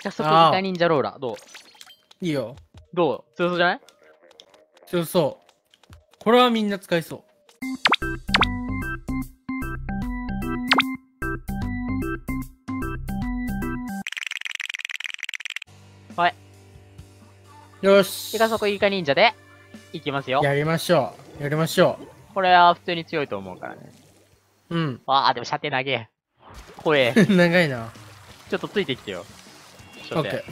イカソコイカ忍者ローラー。どう？いいよ。どう？強そうじゃない？強そう。これはみんな使いそはい。う。よしイ。カソコイカ忍者で、いきますよ。やりましょう。やりましょこれは普通に強いと思うからね。う。うん。ああ、でも射程長え。怖え。長いな。ちょっとついてきてよ。オッケー。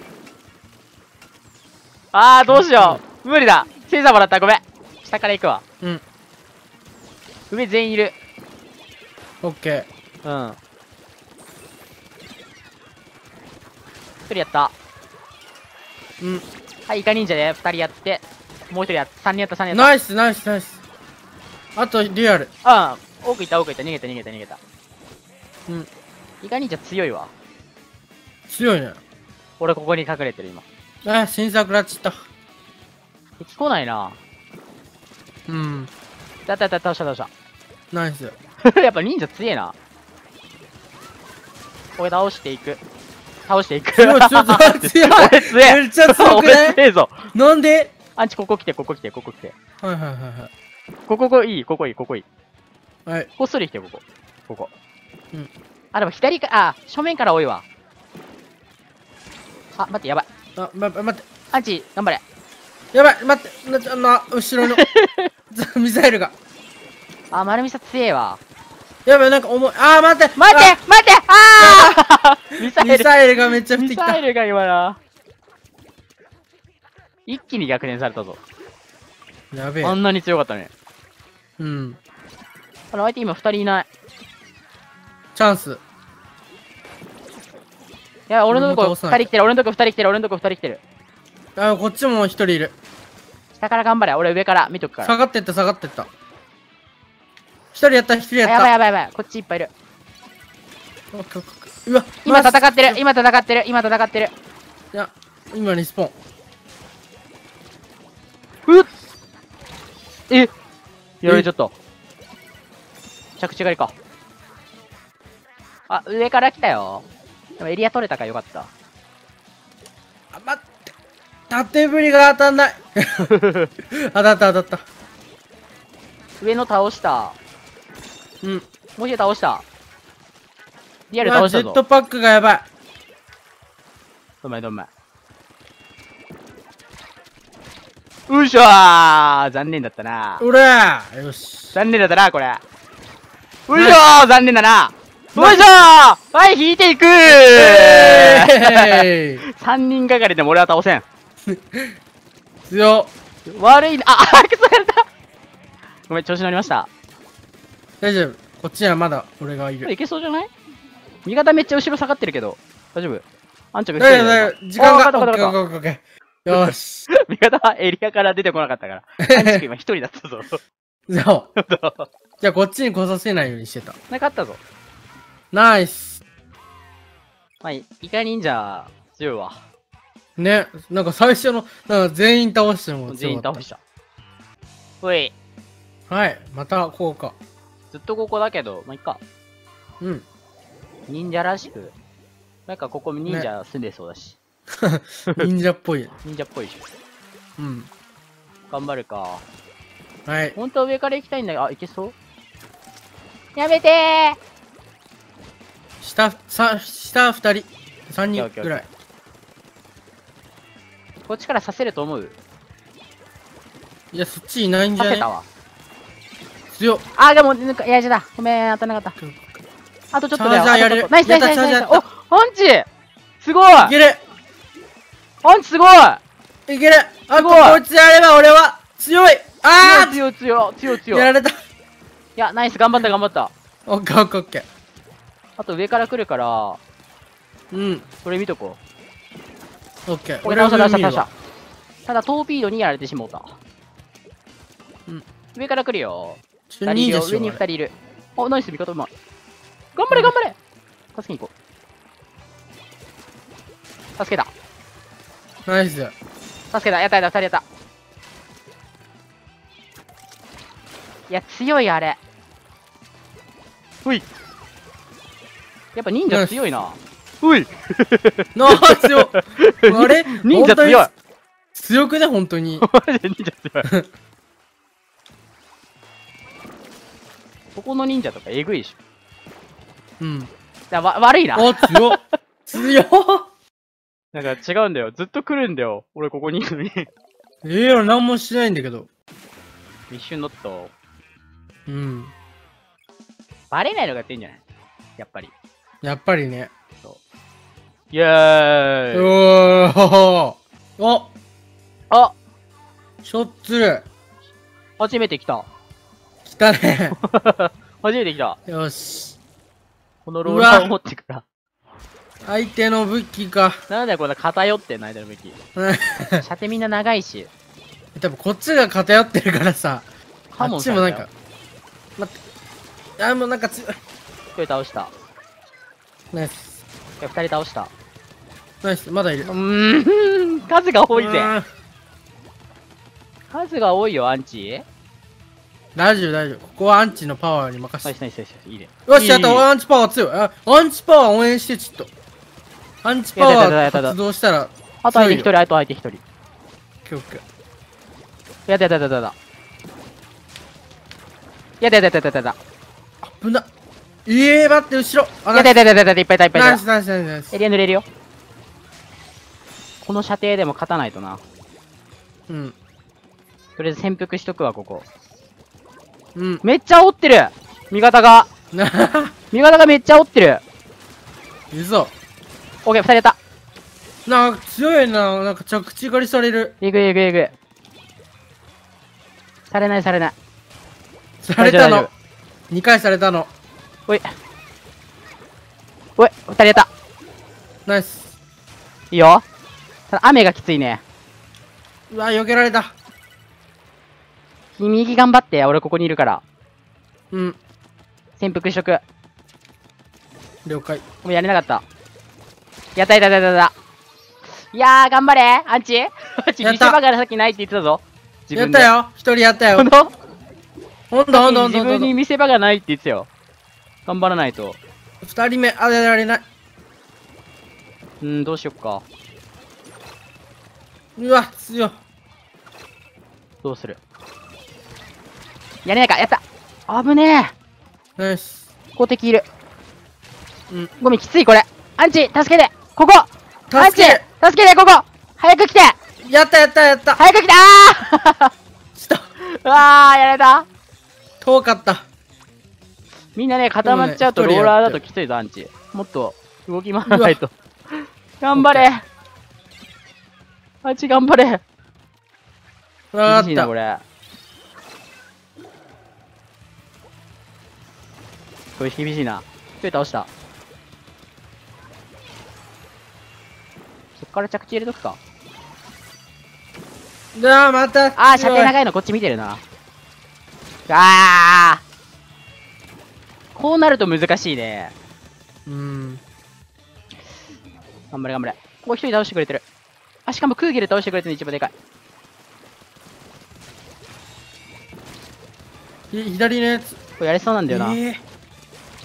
ああ、どうしよう。無理だ。センサーもらった。ごめん。下から行くわ。うん。上全員いる。オッケうん。一人やった。ー。うん。はい、イカ忍者で二人やって、もう一人やった。三人やった、三人やっナイス、ナイス、ナイス。あと、リアル。た。うん。奥行った、奥行った。逃げた、逃げた、逃げた。うん。イカ忍者強いわ。強いね。俺ここに隠れてる、今。あ、新作らっちった。敵来ないな。うん。やったやった、倒した、倒しナイス。た。やっぱ忍者強えな。これ倒していく。倒していく。強い強い強い強い 俺強えめっちゃ強く俺ない？強えぞ。なんで？アンチここ来て、ここ来て、ここ来て。はいはいはいはい。ここ、ここいい、ここいい、ここいい。はい。こっそり来て、ここ。ここ。うん。あ、でも左か、あ、正面から多いわ。あ、待って、やばい。あ、ま、待って。アンチ、頑張れ。やばい、待って。な、な、後ろの。ミサイルが。あ、丸見さ強えわ。やばい、なんか重い。あー、待って待って待ってあー ミサあイルミサイルがめっちゃ降ってきたミサイ。ルが今な。一気に逆転されたぞ。やべえあ。んなに強かったね。うん。あの相手今二人いない。チャンス。いや、俺のとこ俺も倒さない二人来てる、俺のとこ二人来てる、俺のとこ二人来てる。あ、こっちも一人いる。下から頑張れ、俺上から見とくから。下がってった、下がってった。一人やった、一人やあった。やばいやばいやばい、こっちいっぱいいる。うわ、今戦ってる、今戦ってる、今戦ってる。いや、今リスポン。うっえやられちゃった。着地狩りか。あ、上から来たよ。でもエリア取れたからよかった。あ、待って。縦振りが当たんない。当たった当たった。上の倒した。うん。もう一人倒した。リアル倒したぞ。ジェットパックがやばい。どんまいどんまい。うっしょー残念だったな。うらーよし。残念だったな、これ。ういしょー残念だな。ういしょーはい、引いていくえー !3 人がかりでも俺は倒せん。ー強っ。悪いな。あ、あ、くそやれたごめん、調子乗りました。大丈夫。こっちにはまだ俺がいる。いけそうじゃない？味方めっちゃ後ろ下がってるけど。大丈夫？あんちゃんが大丈夫、大丈夫。時間が。かかったわかよーし。た 味方はエリアから出てこなかったから。アンチ君今一人だったぞ。そう。じゃあこっちに来させないようにしてた。なかったぞ。ナイス。まあ、イカ忍者、強いわ。ね。なんか最初の、なんか全員倒しても全員倒した。ほい。た。はい。またこうか。ずっとここだけど、まあ、いっか。うん。忍者らしく。なんかここ忍者住んでそうだし。忍者っぽい。忍者っぽいし。うん。頑張るか。はい。本当は上から行きたいんだけど、あ、いけそう？やめて下、さ、下二人。三人ぐらい。ーこっちから刺せると思う？いや、そっちいないんじゃね？刺せたわ。強っ。あ、でも、なんか、いや、じゃだ。ごめん、当たらなかった。あとちょっとだよ。チャージャーやれるナイスナイスナイスナイスお、アンチすごいいけるアンチすごいいけるあとすごいこいつやれば俺は強いあ強い強い強い強い強い。やられた。や、ナイス、頑張った頑張った。オッケーオッケーオッケー。あと上から来るから、うん。それ見とこオッケー。う。俺倒した倒した倒した。ただ、トーピードにやられてしもうた。うん。上から来るよ。ちょ二人いるよ。上に二人いる。あ、ナイス、味方うまい。頑張れ頑張れ助けに行こう。助けた。ナイス。助けた。やったやった、二人やった。いや、強い、あれ。ほい。やっぱ忍者強いな。う いなあ、強 っあれ？忍者強い強くね、本当に。マジで忍者強い。ここの忍者とかえぐいでしょ。うん。だわ悪いな。お、強っ強っなんか違うんだよ。ずっと来るんだよ。俺ここにいるのに。ええよ、なんもしないんだけど。一瞬だった。うん。バレないのがやってんじゃない？やっぱり。やっぱりね。イェーイおーおあしょっつる初めて来た。来たね。初めて来た。よし。このローラーを持ってから。相手の武器か。なんだよ、こんな偏ってんの間の武器。射程みんな長いし。多分こっちが偏ってるからさ。あカモっちもなんか。。待って。あ、もうなんかつ、一人倒した。ナイス。いや二人倒した。ナイス。まだいるう。ーん、数が多いぜ。うん数が多いよ、アンチ。大丈夫、大丈夫。ここはアンチのパワーに任せて。ナイスナイスナイス。いいね。よし、やった。アンチパワー強い。あアンチパワー応援して、ちょっと。アンチパワー発動したら、あと相手一人、あと相手一人。やったやったやったやった。やったやったやったやったやっ危な。ええ、待って、後ろ。あ、た。やったやったやったやった。いっぱいいたいっぱいいたナイス、。ナイス、ナイス、ナイスエ。リア濡れるよ。この射程でも勝たないとな。うん。とりあえず潜伏しとくわ、ここ。うん。めっちゃ煽ってる味方が。な 味方がめっちゃ煽ってる。嘘。オッケー、二人やった。なんか強いな。なんか着地狩りされる。いえぐいえぐい。されないされない。されたの大丈夫大丈。2回されたの。おい。おい、二人やった。ナイス。いいよ。ただ雨がきついね。うわ、避けられた。君右頑張って。俺ここにいるから。うん。潜伏しとく。も了解。うやれなかった。やったやったやったやった。いやー、頑張れアンチ？アンチ、やった 見せ場がさっきないって言ってたぞ。やったよ。一人やったよほん。とほんとほんとほんと自分に見せ場がないって言ってたよ。頑張らないと。二人目、あげられない。うーん、どうしよっか。うわ、強い。どうするやれないかやった危ねえナイス。公敵いる。うん。ごめん、きついこれ。アンチ、助けてここアンチ助けてここ早く来てやったやったやった早く来てあしたー うわー、やられた遠かった。みんなね、固まっちゃうとローラーだときついぞ、アンチ。もっと動き回らないと。頑張れアンチ頑張れわか厳しいな、こっれ。これ厳しいな。一人倒した。そっから着地入れとくか。た。じゃあ、また。あー、射程長いのこっち見てるな。あーこうなると難しいね。うん。頑張れ頑張れ。ここ一人倒してくれてる。あ、しかも空気で倒してくれてるの一番でかい。ひ左のやつ。これやれそうなんだよな。え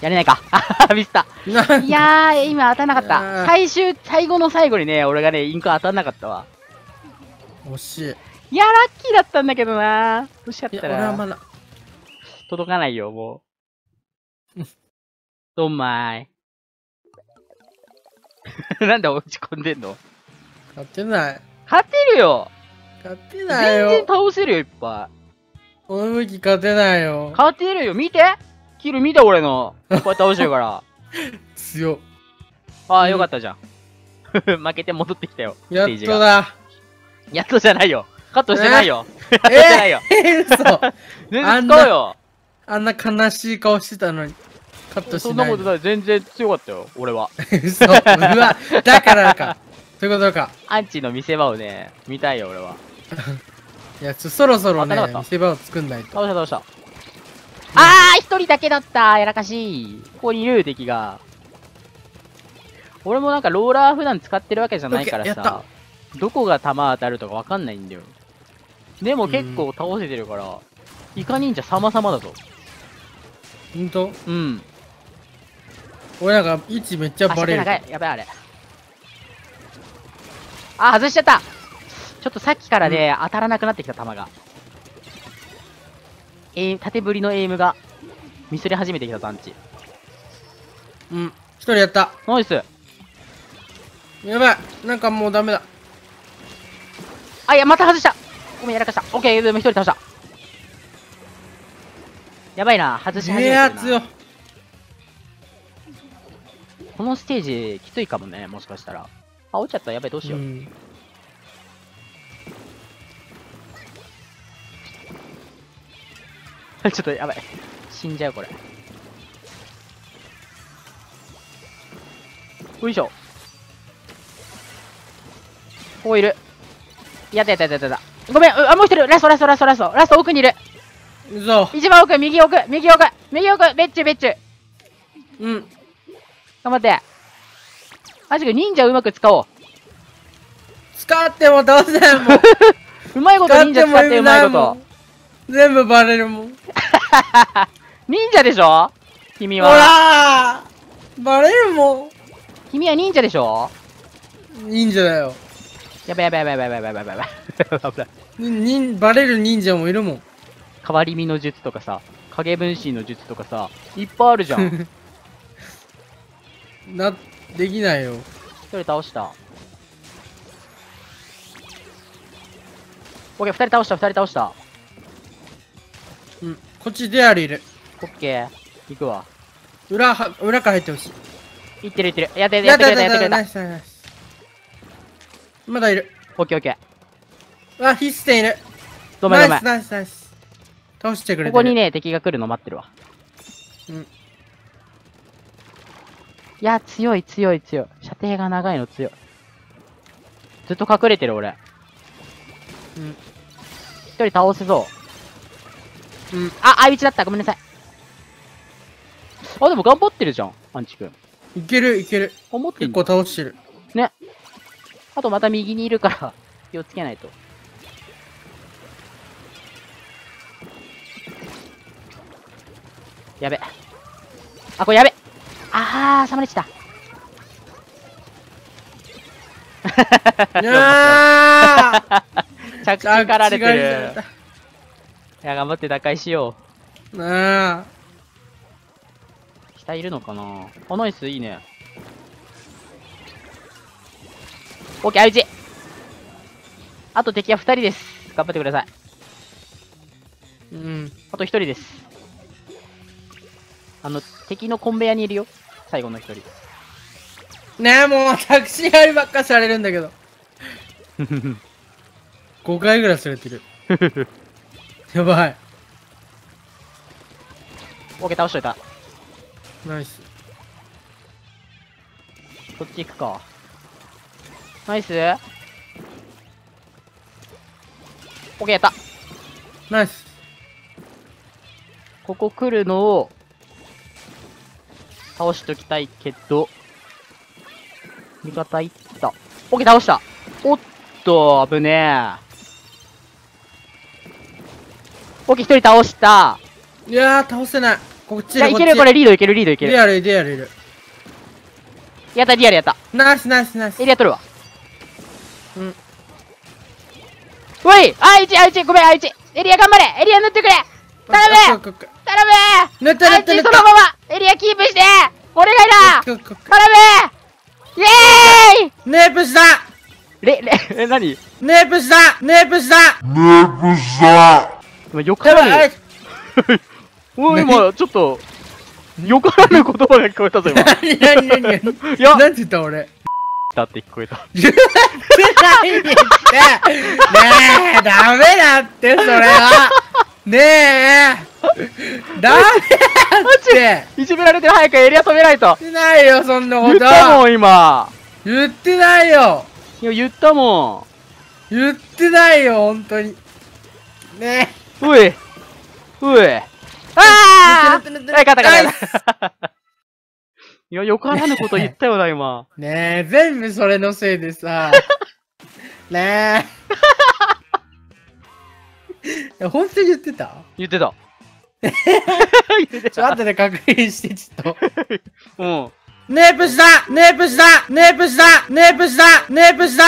やれないか。あ ミスった。いやー、今当たんなかっあた。ー最終、最後の最後にね、俺がね、インク当たんなかったわ。惜しい。いや、ラッキーだったんだけどな惜しかったな。俺はまだ。届かないよ、もう。どんまい。なんで落ち込んでんの？勝てない。勝てるよ勝てない全然よ。倒せるよ、いっぱこの武器勝てないよい。。勝てるよ、見てキル見て、俺の。こうやって倒してるから。強っ。ああ、うんよかったじゃん。負けて戻ってきたよ。やっ。とだ。やっとじゃないよ。カットしてないよ。カットしてないよ。えー、嘘。全然あんな使うよ。あんな悲しい顔してたのに。カットしそんな。ないことない。全然強かったよ、俺は。嘘。うわ。だからか。そういうことか。アンチの見せ場をね、見たいよ、俺は。いや、ちょそろそろね見せ場を作んないと。倒した倒した。あー、一人だけだったやらかしい。ここにいる敵が。俺もなんかローラー普段使ってるわけじゃないからさ、どこが弾当たるとかわかんないんだよ。でも結構倒せてるから、イカ忍者様々だぞ。ほんとうん。俺なんか位置めっちゃあ、バレる。やばい、あれ。あ、外しちゃったちょっとさっきからね、当たらなくなってきた球が。エイム縦振りのエイムが、ミスり始めてきた団地。うん。一人やった。ナイスやばい。なんかもうダメだ。あ、いや、また外したごめん、やらかした。オッケー、でも一人倒した。やばいな、外し始めてえるな。やつよ。このステージ、きついかもね、もしかしたら。あ、落ちちゃった。やばい、どうしよう。うん。ちょっとやばい。死んじゃう、これ。よいしょ。ここいる。やったやったやったやった。ごめん、うあ、もう一人、ラスト、ラスト、ラスト、ラスト、ラスト、奥にいる。嘘。一番奥、右奥、右奥、右奥、ベッチュ、ベッチュ。うん。頑張って。マジか、忍者うまく使おう。使っても当せもう。うまいこと忍者使ってうまいこと。全部バレるもん。忍者でしょ？君は。ほらーバレるもん。君は忍者でしょ？忍者だよ。やばいやばいやばいやばいやばいやばいやばい。バレる忍者もいるもん。変わり身の術とかさ、影分身の術とかさ、いっぱいあるじゃん。な、できないよ。一人倒した。オッケー、二人倒した、二人倒した。うん。こっちデアルいる。オッケー、行くわ。裏は、裏から入ってほしい。行ってる行ってる。やってるやってくれた、やってくれた。ナイス。まだいる。オッケーオッケー。あ、必死いる。ごめんごめんナイス。ナイスナイス。倒してくれてる。ここにね、敵が来るの待ってるわ。うん。いや、強い強い強い。射程が長いの強い。ずっと隠れてる俺。うん。一人倒せそう。うん。あ、相打ちだった。ごめんなさい。あ、でも頑張ってるじゃん、アンチ君。いけるいける。結思ってん構倒してる。ね。あとまた右にいるから、気をつけないと。やべ。あ、これやべ。あー、サマリチだ。いやー 着地かられてるさ。いや、頑張って打開しよれたなあ。う。下いるのかな？あ、ナイス、いいね。オッケー、相打ち。あと敵は二人です。頑張ってください。うん。あと一人です。あの、敵のコンベヤにいるよ。最後の一人。ねえ、もうタクシー狩りばっかされるんだけど。5回ぐらいされてる。やばい。オッケー、倒しといた。ナイス。こっち行くか。ナイス。オッケー、やった。ナイス。ここ来るのを、倒しときたいけど、味方行った。オッケー、倒した。おっと、危ねえ。オッケー、一人倒した。いやー、倒せない。こっちいや、いだける、これ、リードいける、リードいける。リアル、リアルいる。やった、リアルやった。ナイス、ナイス、ナイスエ。リア取るわ。うん。おいあいち、あいち、ごめん、あいち。エリア頑張れエリア塗ってくれ頼むむ頼塗った塗った塗ったそのままエリアキープしてお願いだ頼む。イエーイ。ネープした。レ、レ、え、なにネープした。ネープした。今、よからぬ。おい、今、ちょっと、よからぬ言葉が聞こえたぞ、今。い何？何？何？何？や、なんて言った俺？だって聞こえた。言ってないってねえダメだってそれは。ねえ ダメだって いじめられてる早くエリア止めないと言ってないよそんな言っことたもん、今。言ってないよいや、言ったも言ってないよ本当にねん。おい。おい。あ塗って塗って塗ってーはい、勝った勝った。いや、よからぬこと言ったよな、今。えねえ全部それのせいでさねえ 本当に言ってた？言ってた。ちょっと後で確認してちょっとうん。ネープスだネープスだネープスだネープスだネープスだ